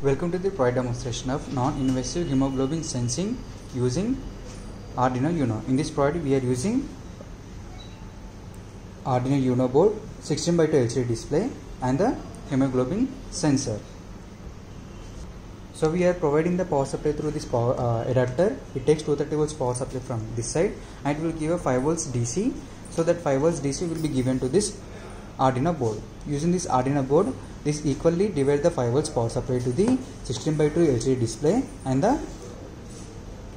Welcome to the product demonstration of non-invasive hemoglobin sensing using Arduino Uno. In this product we are using Arduino Uno board, 16 by 2 LCD display and the hemoglobin sensor. So we are providing the power supply through this power uh, adapter. It takes 230 volts power supply from this side and it will give a 5 volts DC. So that 5 volts DC will be given to this Arduino board. Using this Arduino board, this equally divide the 5 volts power supply to the 16 by 2 LCD display and the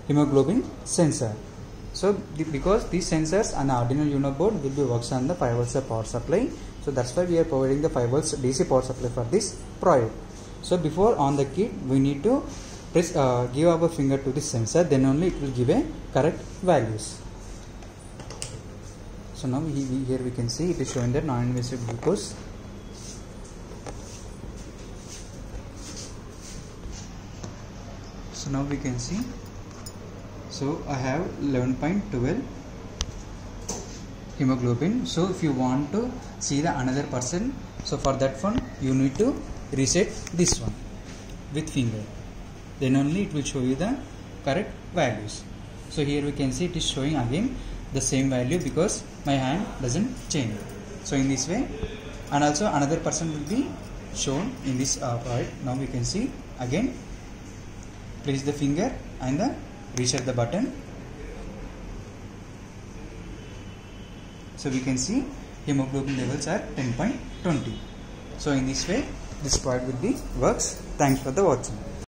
hemoglobin sensor. So the, because these sensors and Arduino Uno board will be works on the 5 volts power supply. So that's why we are providing the 5 volts DC power supply for this project. So before on the kit we need to press uh, give our finger to the sensor then only it will give a correct values. So now we, we, here we can see it is showing the non-invasive glucose so now we can see. So I have 11.12 hemoglobin. So if you want to see the another person so for that one you need to reset this one with finger. Then only it will show you the correct values. So here we can see it is showing again the same value because my hand doesn't change. So in this way and also another person will be shown in this uh, part. Now we can see again place the finger and the reset the button. So we can see hemoglobin levels are 10.20 so in this way this part will be works. Thanks for the watching